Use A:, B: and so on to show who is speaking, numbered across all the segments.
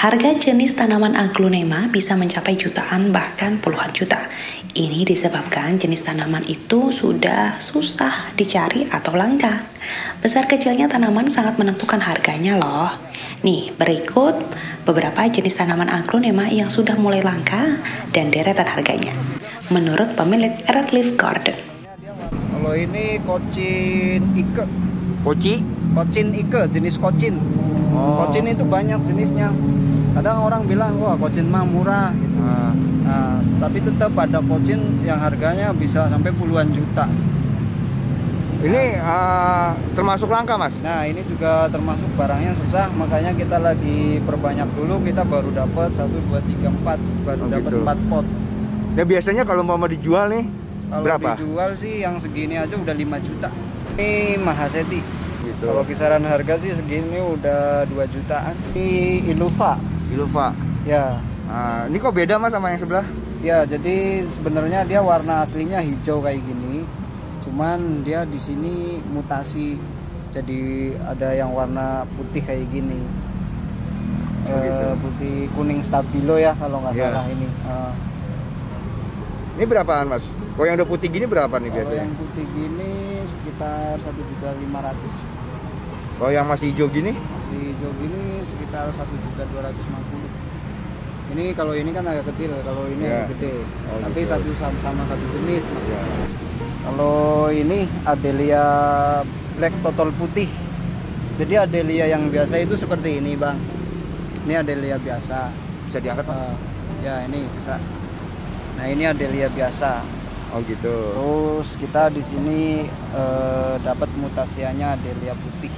A: Harga jenis tanaman aglonema bisa mencapai jutaan bahkan puluhan juta. Ini disebabkan jenis tanaman itu sudah susah dicari atau langka. Besar kecilnya tanaman sangat menentukan harganya loh. Nih, berikut beberapa jenis tanaman aglonema yang sudah mulai langka dan deretan harganya. Menurut pemilik Red Leaf Garden.
B: Kalau ini kocin ike,
C: Koci?
B: kocin ike jenis kocin.
C: Oh.
B: Kocin itu banyak jenisnya. Kadang orang bilang wah kocin mah murah gitu.
C: Nah,
B: Nah, tapi tetap ada kocin yang harganya bisa sampai puluhan juta.
C: ini ah, termasuk langka mas?
B: Nah, ini juga termasuk barangnya susah, makanya kita lagi perbanyak dulu. Kita baru dapat 1 2 3 4, baru
C: Oh,
B: dapat
C: gitu.
B: 4 pot.
C: Ya biasanya kalau mau dijual nih
B: Kalau
C: berapa?
B: dijual sih yang segini aja udah 5 juta. Ini Mahaseti.
C: Gitu.
B: Kalau kisaran harga sih segini udah 2 jutaan. Ini Iluva.
C: Iluva.
B: Ya.
C: Nah, ini kok beda mas sama yang sebelah?
B: Ya, jadi sebenarnya dia warna aslinya hijau kayak gini. Cuman dia di sini mutasi. Jadi ada yang warna putih kayak gini.
C: Oh, gitu.
B: Eh, putih kuning stabilo ya kalau nggak
C: Iya.
B: salah ini. Eh,
C: Ini berapaan mas? Kalau yang udah putih gini berapa nih
B: kalau
C: biasanya?
B: yang putih gini sekitar satu juta lima ratus.
C: Kalau yang masih hijau gini?
B: Masih hijau gini sekitar satu juta dua ratus lima puluh. Ini kalau ini kan agak kecil, kalau ini
C: Iya.
B: agak gede.
C: Oh,
B: Tapi
C: gitu.
B: satu sama, sama satu jenis.
C: Ya.
B: Kalau ini Adelia Black Total putih. Jadi Adelia yang biasa itu seperti ini, Bang. Ini Adelia biasa.
C: Bisa diangkat mas?
B: Eh, ya, ini bisa. Nah, ini Adelia biasa.
C: Oh gitu.
B: Terus kita di sini eh, dapat mutasiannya Adelia putih.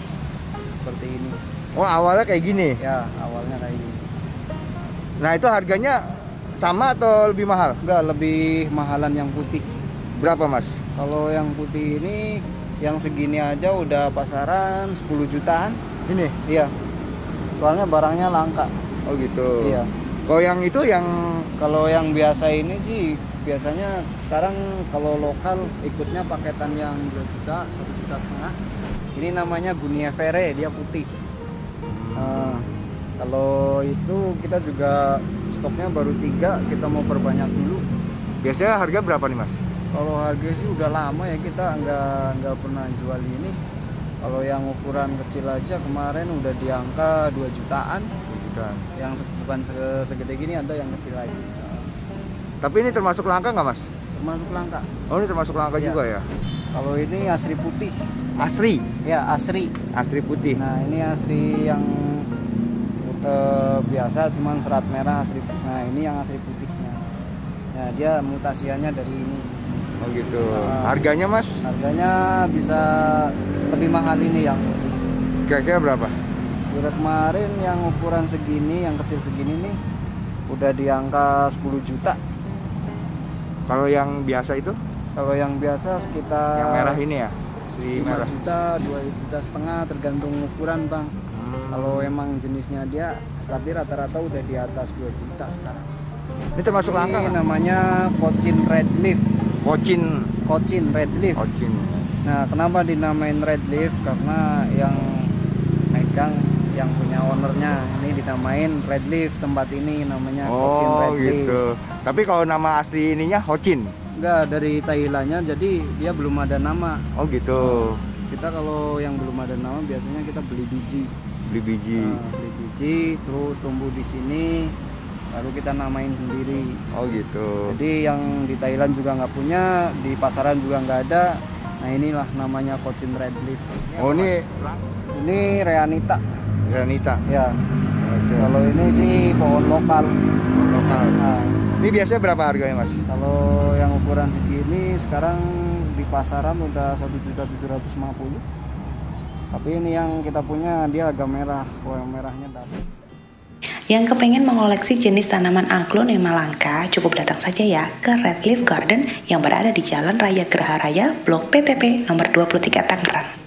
B: Seperti ini.
C: Oh awalnya kayak gini.
B: Ya, awalnya kayak gini.
C: Nah itu harganya sama atau lebih mahal?
B: Enggak, lebih mahalan yang putih.
C: Berapa mas?
B: Kalau yang putih ini yang segini aja udah pasaran 10 jutaan.
C: Ini?
B: Iya. Soalnya barangnya langka.
C: Oh gitu.
B: Iya.
C: Kalau yang itu yang
B: Kalau yang biasa ini sih biasanya sekarang kalau lokal ikutnya paketan yang 2 juta, 1 juta setengah. Ini namanya Gunia Vere, dia putih. Nah, kalau itu kita juga stoknya baru tiga, kita mau perbanyak dulu.
C: biasanya harga berapa nih mas?
B: Kalau harga sih udah lama ya kita nggak nggak pernah jual ini. Kalau yang ukuran kecil aja kemarin udah di angka 2 jutaan.
C: Bukan.
B: Yang se- bukan se- segede gini ada yang kecil lagi.
C: Tapi ini termasuk langka nggak mas?
B: Termasuk langka.
C: Oh ini termasuk langka
B: Iya.
C: juga ya?
B: Kalau ini asri putih.
C: Asri,
B: Ya, asri.
C: asri putih.
B: Nah, ini asri yang eh, biasa cuman serat merah asri. Nah, ini yang asri putihnya. Nah, dia mutasiannya dari ini.
C: Oh gitu.
B: Ah.
C: Harganya mas?
B: Harganya bisa lebih mahal ini yang.
C: Kira-kira berapa?
B: Kira kemarin yang ukuran segini, yang kecil segini nih udah di angka 10 juta.
C: Kalau yang biasa itu?
B: Kalau yang biasa sekitar
C: yang merah ini ya? Asri
B: 5
C: merah.
B: juta, 2 juta setengah tergantung ukuran, Bang.
C: Hmm.
B: Kalau emang jenisnya dia tapi rata-rata udah di atas 2 juta sekarang.
C: Ini termasuk langka
B: Ini namanya Cochin Red Leaf.
C: Kocin.
B: Cochin Red Leaf.
C: Kocin.
B: Nah, kenapa dinamain Red Leaf? Karena yang megang yang punya ownernya ini dinamain Red Leaf tempat ini namanya
C: Oh
B: Red Leaf.
C: gitu. Tapi kalau nama asli ininya Hocin.
B: Enggak dari Thailandnya jadi dia belum ada nama.
C: Oh gitu.
B: Kita kalau yang belum ada nama biasanya kita beli biji.
C: Beli biji.
B: Nah, beli biji terus tumbuh di sini baru kita namain sendiri.
C: Oh gitu.
B: Jadi yang di Thailand juga nggak punya, di pasaran juga nggak ada. Nah inilah namanya Cochin Red Leaf.
C: Oh ini
B: Ini Reanita.
C: Granita.
B: Ya.
C: Oke.
B: Kalau ini sih pohon lokal.
C: Lokal.
B: Nah,
C: Ini biasanya berapa harganya mas?
B: kalau yang ukuran segini sekarang di pasaran udah 1.750. Tapi ini yang kita punya dia agak merah. Oh, yang merahnya dapat.
A: Yang kepengen mengoleksi jenis tanaman aglonema langka, cukup datang saja ya ke Red Leaf Garden yang berada di Jalan Raya Geraha Raya, Blok PTP nomor 23 Tangerang.